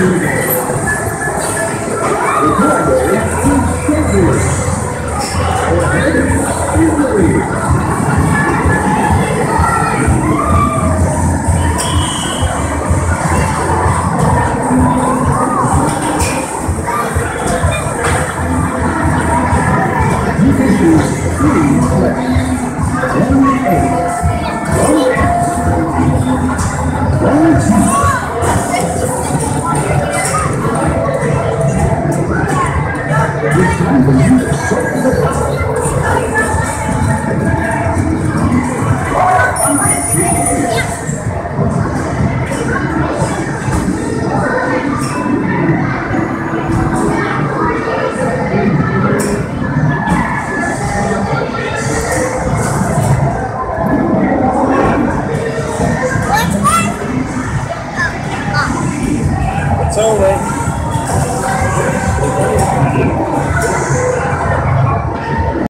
It's over.